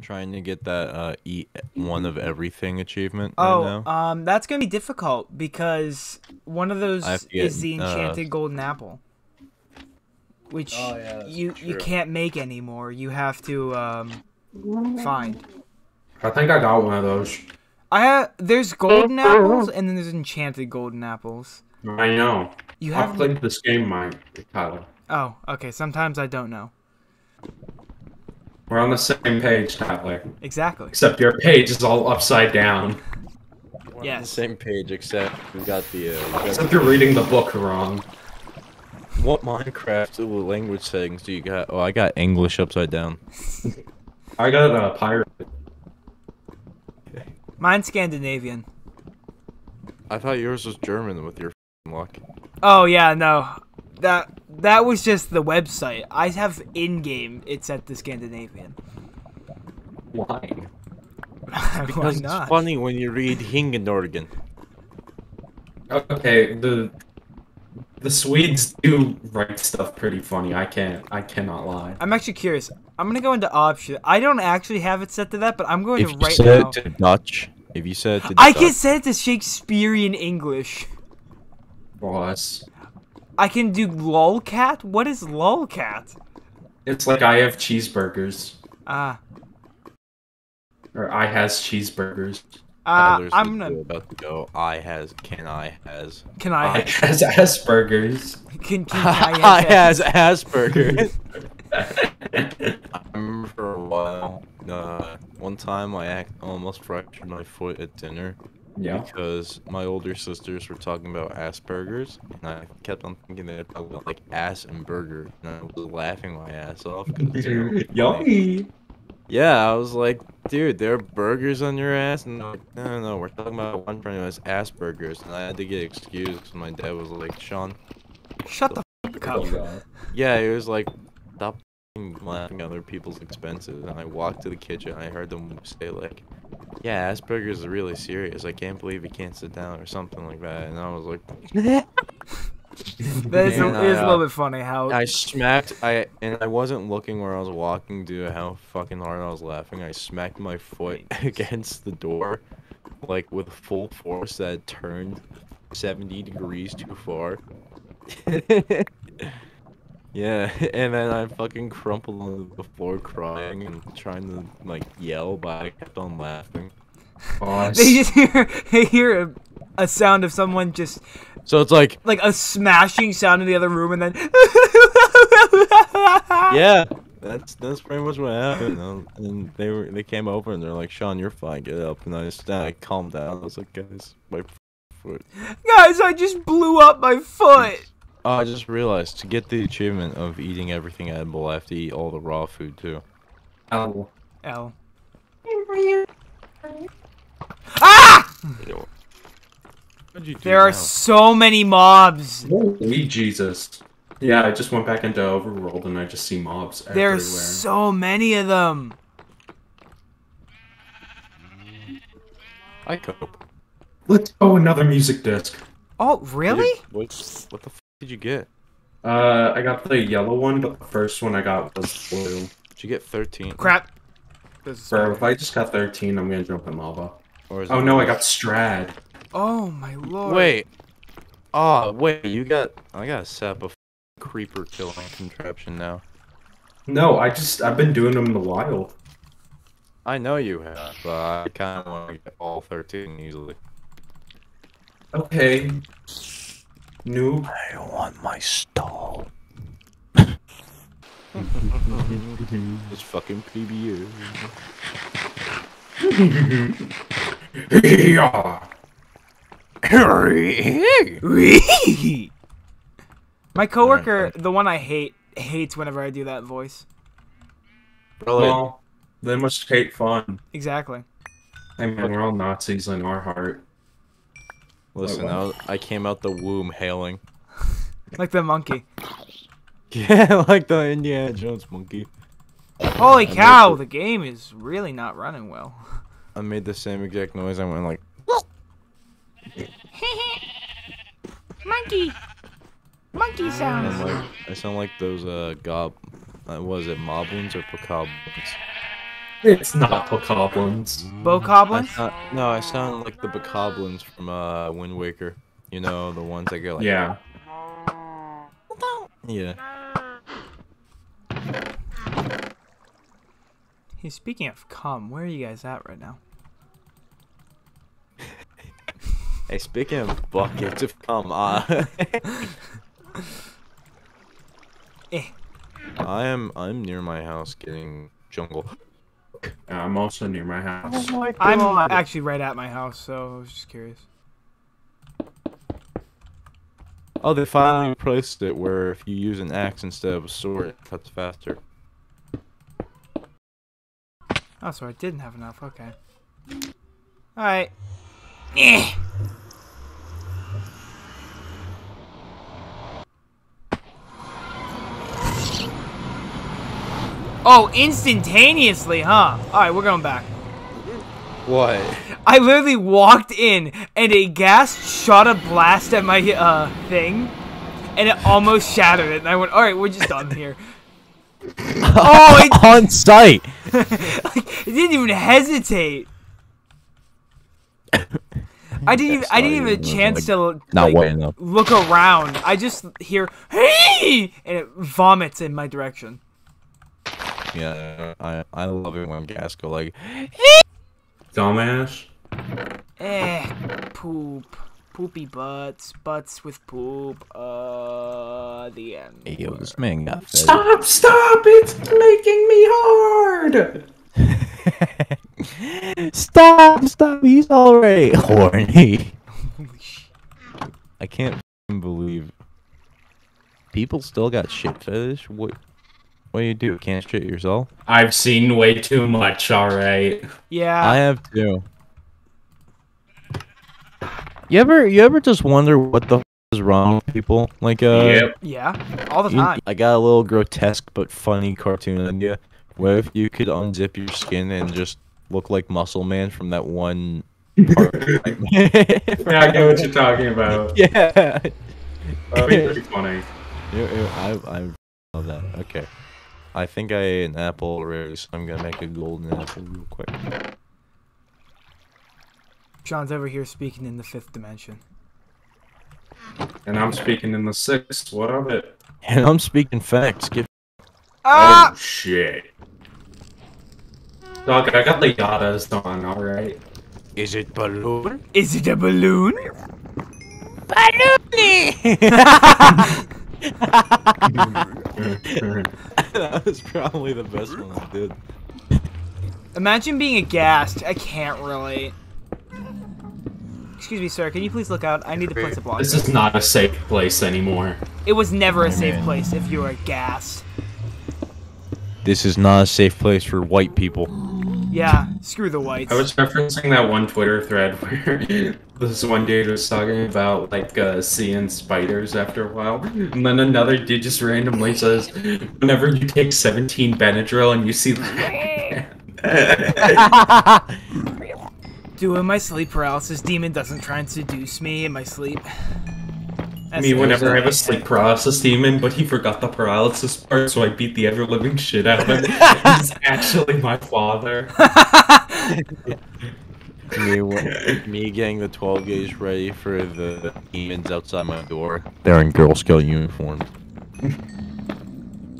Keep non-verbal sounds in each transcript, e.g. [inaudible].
I'm trying to get that uh, eat one of everything achievement Oh, right now. um, that's gonna be difficult because one of those I have to is get, the uh, enchanted golden apple, which Oh, yeah, that's you you can't make anymore. You have to um find. I think I got one of those. I have there's golden apples and then there's enchanted golden apples. I know. You I've have played this game, Mike. Tyler. oh okay. Sometimes I don't know We're on the same page, Tyler. exactly. Except your page is all upside down. We're on the same page, except we got the. Uh, we got Except you're reading the book wrong. what Minecraft language settings do you got? Oh, I got English upside down. I got a pirate. Mine's Scandinavian. I thought yours was German with your f***ing luck. Oh yeah, no. That that was just the website. I have in game. It's at the Scandinavian. Why? [laughs] Why Because not? it's funny when you read Hingendorgen. Okay, the the Swedes do write stuff pretty funny. I can't. I cannot lie. I'm actually curious. I'm gonna go into option. I don't actually have it set to that, but I'm going If to you right said now. it to Dutch, if you said it to I Dutch, can set it to Shakespearean English. Boss. I can do lolcat. What is lolcat? It's like I have cheeseburgers. Ah, Or I has cheeseburgers. uh, I'm gonna. about to go. I has can I has. Can I I? has Asperger's. Can, can I [laughs] I? has Asperger's. [laughs] I remember for a while. Uh, one time I act almost fractured my foot at dinner yeah. because my older sisters were talking about Asperger's, and I kept on thinking they were talking about like ass and burger, and I was laughing my ass off. 'cause they. [laughs] Yummy. Yeah, I was like, dude, there are burgers on your ass, and like, no, no, no, we're talking about one friend who has Asperger's, and I had to get excused because my dad was like, Shawn, Shut the [laughs] fuck up. yeah, he was like, stop laughing at other people's expenses, and I walked to the kitchen, and I heard them say like, yeah, Asperger's is really serious. I can't believe he can't sit down or something like that, and I was like, That is, a, And it is a I, little bit funny how. I smacked I and I wasn't looking where I was walking due to how fucking hard I was laughing. I smacked my foot [laughs] against the door, like with full force that turned seventy degrees too far. [laughs] yeah, [laughs] and then I fucking crumpled on the floor crying and trying to like yell, but I kept on laughing. Boss. They just hear [laughs] they hear a, a sound of someone just So it's like, like a smashing sound in the other room, and then [laughs] yeah, that's that's pretty much what happened. um, And they were they came over and they're like, "Shawn, you're fine, get up." And I just I calmed down. I was like, "Guys, my foot." guys, I just blew up my foot. Oh, I just realized to get the achievement of eating everything edible, I have to eat all the raw food too. Ow. L. Ah! You do There are now? so many mobs. Holy Jesus. Yeah, I just went back into Overworld and I just see mobs everywhere. There's so many of them. I cope. Let's go another music disc. Oh, really? What what the f did you get? Uh, I got the yellow one, but the first one I got was blue. Did you get 13? Crap. There's a Bro, if I just got 13, I'm gonna jump in lava. Or is Oh it no, I got Strad. Oh my lord. Wait. Oh, wait, you got I got a set up a f- creeper killing contraption now. No, I just I've been doing them in the wild. I know you have, but I kind of want to get all 13 easily. Okay. Noob. I want my stall. Just fucking PBU. yeah. [laughs] My coworker, the one I hate, hates whenever I do that voice. Really? Well, they must hate fun. Exactly. I mean, we're all Nazis in our heart. Listen, I, was- I came out the womb hailing. [laughs] Like the monkey. [laughs] Yeah, like the Indiana Jones monkey. Holy I cow, made the game is really not running well. I made the same exact noise. I went like, [laughs] Monkey! Monkey sounds. sound like, I sound like those uh gob, uh, was it moblins or pecoblins? It's not Bokoblins. I Bokoblin? sound, no, I sound like the Bokoblins from uh, Wind Waker. You know, the ones that go like. Yeah. Yeah. Hey, speaking of cum, where are you guys at right now? Hey, speaking of buckets of cum, uh, [laughs] Eh. I am I'm near my house getting jungle. Yeah, I'm also near my house. my I'm actually right at my house, so I was just curious. Oh, they finally replaced it where if you use an axe instead of a sword, it cuts faster. Oh, so I didn't have enough. Okay. Alright. Eh. Oh, instantaneously, huh? Alright, we're going back. What? I literally walked in and a ghast shot a blast at my uh thing and it almost shattered it and I went, Alright, we're just done here. [laughs] oh, it, [laughs] On site. [laughs] like, it didn't even hesitate. I didn't even I didn't even have a chance to Not like, enough. look around. I just hear hey and it vomits in my direction. Yeah, I I love it when ghast go like. Dumbass. Eh, poop. Poopy butts. Butts with poop. Uh, the end. Hey, yo, this man got fed. Stop! Stop! It's making me hard. [laughs] stop! Stop! He's already [laughs] horny. Holy sh- I can't believe people still got shit fetish. What? What do you do? Can't shit yourself? I've seen way too much. All right. Yeah. I have too. You ever you ever just wonder what the f- is wrong with people? Like uh, yep. yeah. All the you- time. I got a little grotesque but funny cartoon idea. What if you could unzip your skin and just look like Muscle Man from that one part? [laughs] [laughs] Yeah, I get what you're talking about. [laughs] yeah. That'd be pretty funny. Yeah, yeah, I, I love that. Okay. I think I ate an apple already, so I'm gonna make a golden apple real quick. John's over here speaking in the fifth dimension. And I'm speaking in the sixth. What of it? And I'm speaking facts. Give Ah! Oh shit. Dog, I got the Yadas on. All right. Is it balloon? Is it a balloon? balloon? [laughs] [laughs] [laughs] [laughs] that was probably the best one I did. Imagine being aghast. I can't relate. Excuse me, sir. Can you please look out? I need to place a block. This is not a safe place anymore. It was never a safe place if you were aghast. This is not a safe place for white people. Yeah, screw the whites. I was referencing that one Twitter thread [laughs] where this one dude was talking about like uh, seeing spiders after a while, and then another dude just randomly says, "Whenever you take 17 Benadryl and you see that." [laughs] Doing my sleep paralysis demon doesn't try and seduce me in my sleep. That's Me, whenever I have a sleep paralysis demon, but he forgot the paralysis part, so I beat the ever living shit out of him. [laughs] He's actually my father. [laughs] me, me getting the 12 gauge ready for the demons outside my door. They're in Girl Scout uniforms.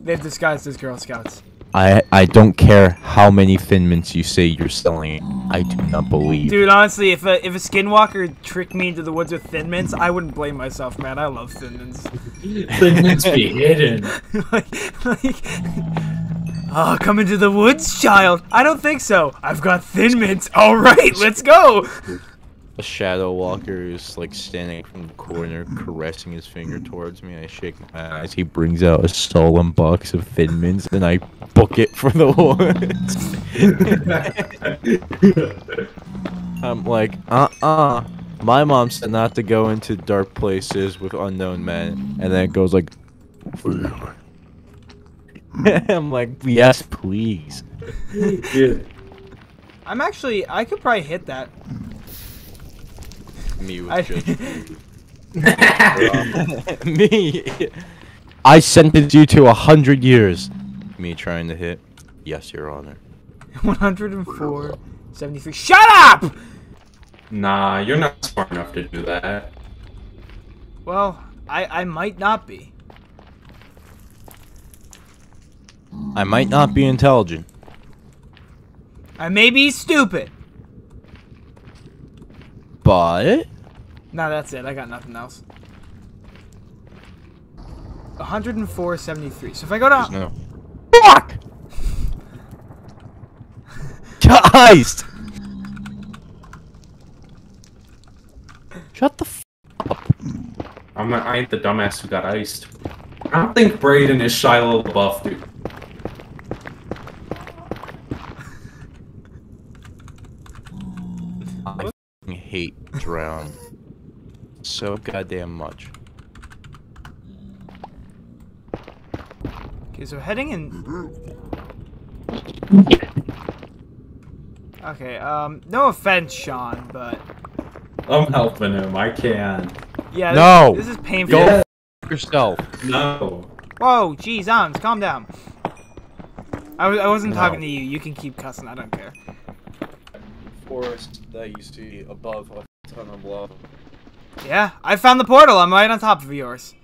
They've disguised as Girl Scouts. I I don't care how many Thin Mints you say you're selling. I do not believe. Dude, honestly, if a if a skinwalker tricked me into the woods with Thin Mints, I wouldn't blame myself, man. I love Thin Mints. Thin mints be hidden. [laughs] like, like, oh, come into the woods, child. I don't think so. I've got Thin Mints. All right, let's go. A shadow walker is like standing from the corner, caressing his finger towards me. I shake my eyes. He brings out a solemn box of Thin Mints, and I book it for the woods. [laughs] I'm like, uh-uh. My mom said not to go into dark places with unknown men, and then it goes like. [laughs] I'm like, yes, please. Dude, [laughs] I'm actually, I could probably hit that. Me with I, just [laughs] me. I sentenced you to a hundred years. Me trying to hit. Yes, Your Honor. 104, 73. Shut up! Nah, you're not smart enough to do that. Well, I, I might not be. I might not be intelligent. I may be stupid. But No, that's it. I got nothing else. 104.73. So if I go there's to... no. Fuck! [laughs] Guys! Shut the f I'm not, I ain't the dumbass who got iced. I don't think Braden is Shiloh LaBeouf, dude. I f***ing hate drown so goddamn much. Okay, so heading in... Okay, um, no offense, Shawn, but... I'm helping him. I can. Yeah, No! this, this is painful. Go Yeah. f yourself. No. Whoa, geez, Ons, calm down. I, was, I wasn't No. talking to you. You can keep cussing. I don't care. Forest that you see above a ton of lava. Yeah, I found the portal. I'm right on top of yours.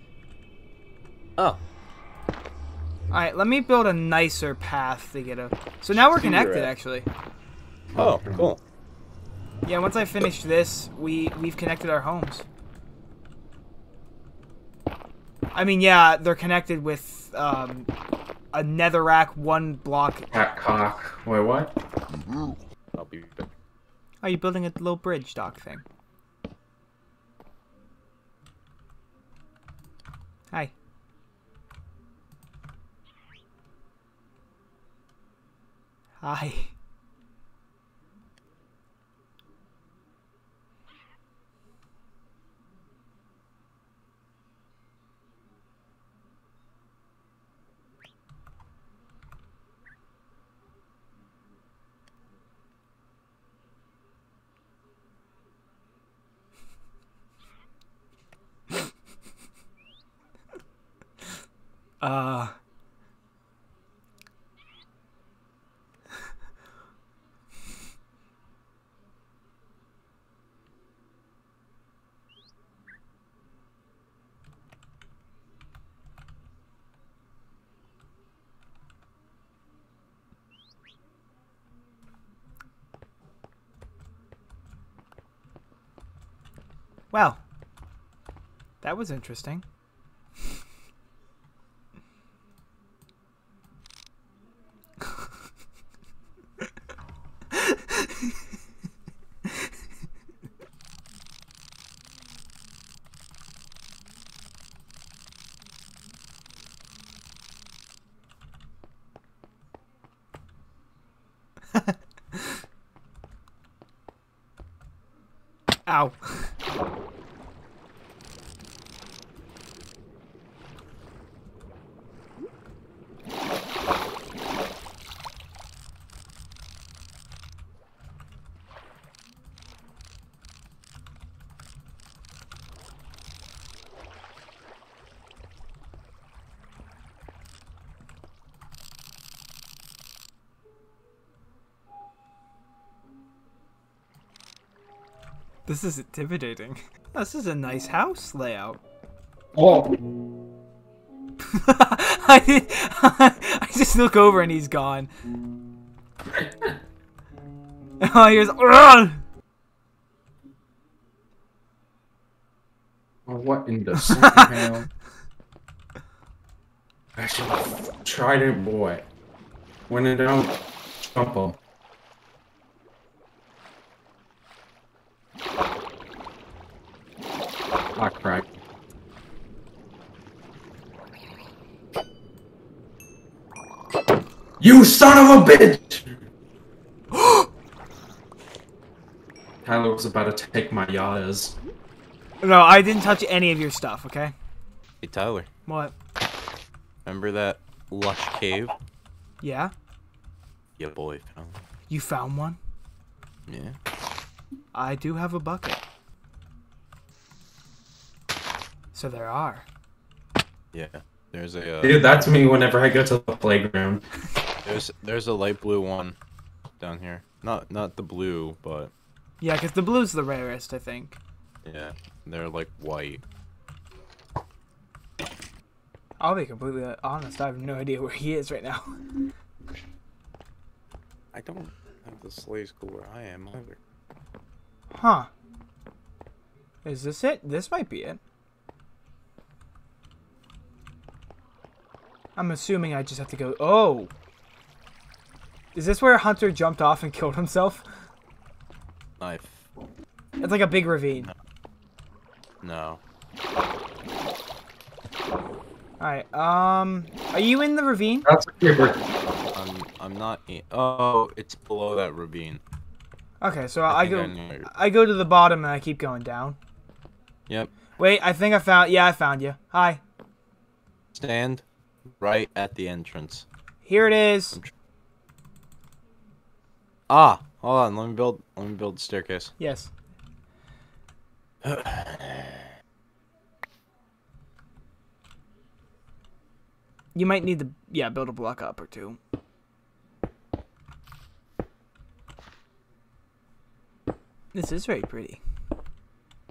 Oh. Alright, let me build a nicer path to get a... So now we're See where you're connected, actually. Oh, cool. Yeah, once I finish this, we, we've connected our homes. I mean, yeah, they're connected with um, a netherrack one block. Cat cock. Wait, what? I'll be back. Are you building a little bridge dock thing? Hi. Hi. Uh. Well, that was interesting. Ow. This is intimidating. This is a nice house layout. [laughs] Oh. I, [laughs] I just look over and he's gone. [laughs] oh, here's. Run! Oh, what in the hell? Actually, trident boy. When in doubt, jump him. Ah, crap. You son of a bitch! [gasps] Tyler was about to take my yadas. No, I didn't touch any of your stuff, okay? Hey Tyler, What? remember that lush cave? Yeah? Yeah, boy, found. it. You found one? Yeah. I do have a bucket. So there are. Yeah. There's a uh, Dude, that's me whenever I go to the playground. there's there's a light blue one down here. Not not the blue, but Yeah, because the blue's the rarest, I think. yeah, they're like white. I'll be completely honest. I have no idea where he is right now. I don't have the slay school where I am either. Huh. Is this it? This might be it. I'm assuming I just have to go. Oh! Is this where Hunter jumped off and [laughs] killed himself? Knife. It's like a big ravine. No. Alright, um. Are you in the ravine? That's okay. We're, I'm I'm not. In, oh, it's below that ravine. Okay, so I, think go. know you're- I go to the bottom and I keep going down. Yep. Wait, I think I found. Yeah, I found you. Hi. Stand right at the entrance. Here it is. Ah, hold on. Let me build. Let me build the staircase. Yes. You might need to, yeah, build a block up or two. This is very pretty.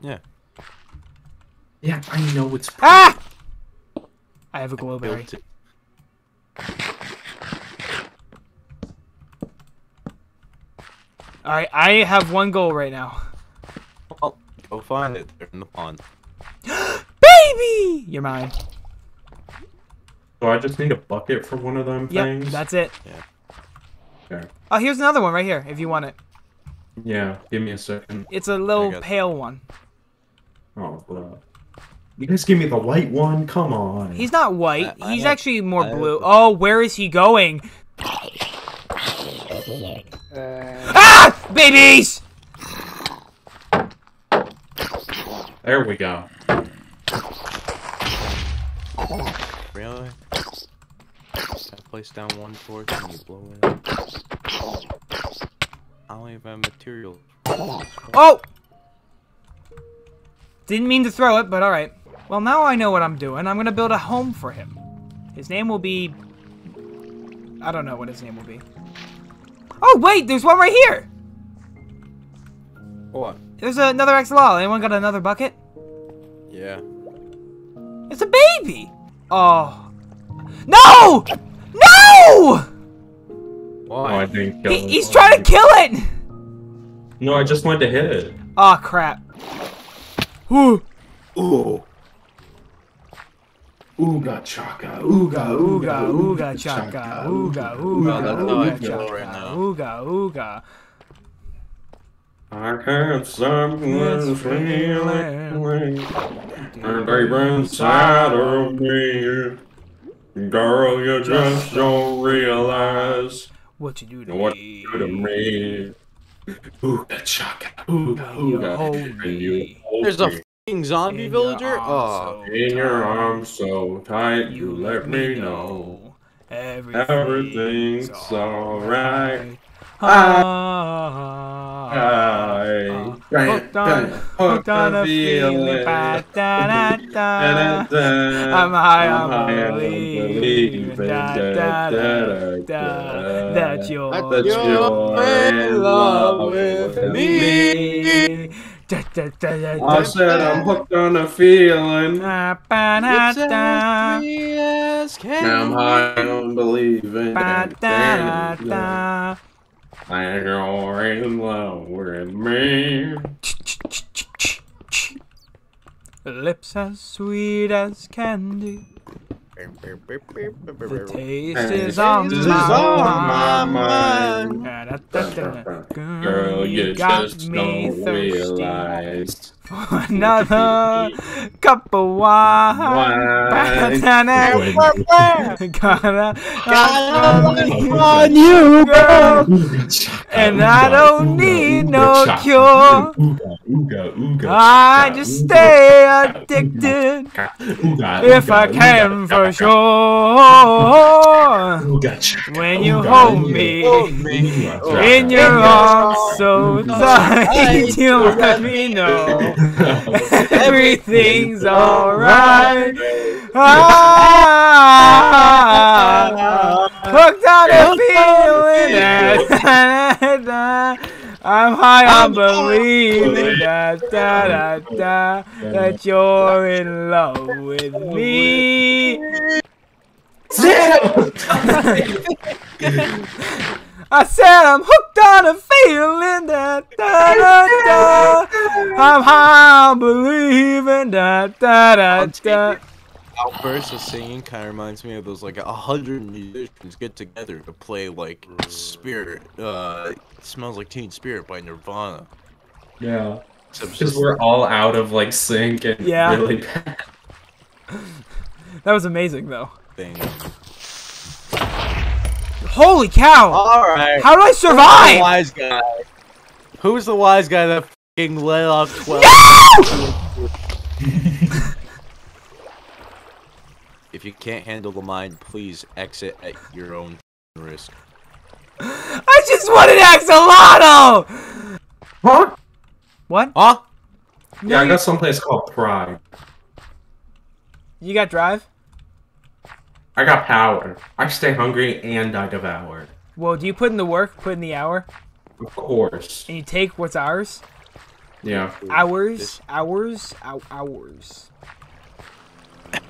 Yeah. yeah, I know it's. Ah! I have a glowberry. Built. All right, I have one goal right now. Well, go find it. They're in the pond. [gasps] Baby, you're mine. So I just need a bucket for one of them Yep, things. that's it. Okay. Oh, here's another one right here if you want it. Yeah, give me a second. It's a little pale one. Oh, bro. You guys give me the white one? Come on. He's not white. I- I He's have- actually more I have- blue. Oh, where is he going? ah! Babies! There we go. Really? I place down one torch and you blow it up. I don't even have material. Oh! Didn't mean to throw it, but alright. Well, now I know what I'm doing. I'm gonna build a home for him. His name will be... I don't know what his name will be. Oh, wait! There's one right here! What? There's another XLL. Anyone got another bucket? Yeah. It's a baby! Oh. No! No! Oh, I Why? didn't kill He, he's trying to kill it! No, I just wanted to hit it. Oh crap. Whew. Ooh. Ooga chaka. Ooga Ooga, ooga, chaka. Ooga, ooga, that's how I ooga, feel chaka. right. Ooga, ooga. I have something feeling and deep inside of me. Girl, you just don't realize What you do to what me? you do to me. Ooga chaka. Ooga You ooga. And you hold There's a me. fucking zombie In villager? Oh. so In your arms so tight, you let me know. Everything's, Everything's alright. Ah, I hooked on, hooked on a feeling. Da, da, da. I'm high on you're, That you're in love with me. I said I'm hooked on a feeling. Da, ba, da, It's da. as free as Now I'm high on believing Ba, that da, da, you're in love with me. Lips as sweet as candy. The taste is on is my on my mind. Girl, you got just me don't thirsty realize. For [laughs] another cup of wine. Wine. Ba-da-da. Gotta, on on you, girl. And I don't need no cure. I just stay addicted if I can for sure. When you hold me in your arms so tight, [laughs] you let me know [laughs] everything's [laughs] alright. [laughs] Ah, hooked on a feeling. I'm high on believing da, da, da, da, that you're in love with me. I said I'm hooked on a feeling da, da, da, da. I'm high on believing da, da, da, da. taking- Outburst of singing kind of reminds me of those like a hundred musicians get together to play like Spirit. Uh, it smells like Teen Spirit by Nirvana. Yeah. Because just we're all out of like sync and Yeah. really [laughs] bad. That was amazing though. thing. Holy cow! All right. How do I The survive? wise guy. Who's the wise guy that fucking let off twelve? if you can't handle the mind, please exit at your own risk. I just won an axolotl! Huh? What? Huh? Yeah, I you- got someplace called Pride. You got drive? I got power. I stay hungry and I devour. Well, do you put in the work, put in the hour, Of course. and you take what's ours? Yeah. Hours, This- hours, hours. [laughs]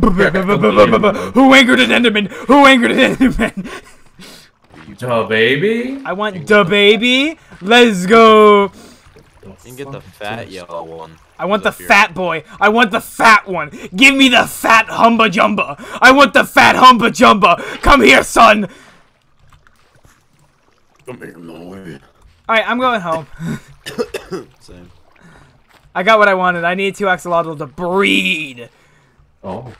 Who angered an Enderman? Who angered an Enderman? [laughs] Duh, baby. I want the baby. Let's go. You can get the fat yellow one. I want the here. fat boy. I want the fat one. Give me the fat humba jumba. I want the fat humba jumba. Come here, son. Come here, boy. All right, I'm going home. [coughs] Same. I got what I wanted. I need two axolotl to breed. Oh.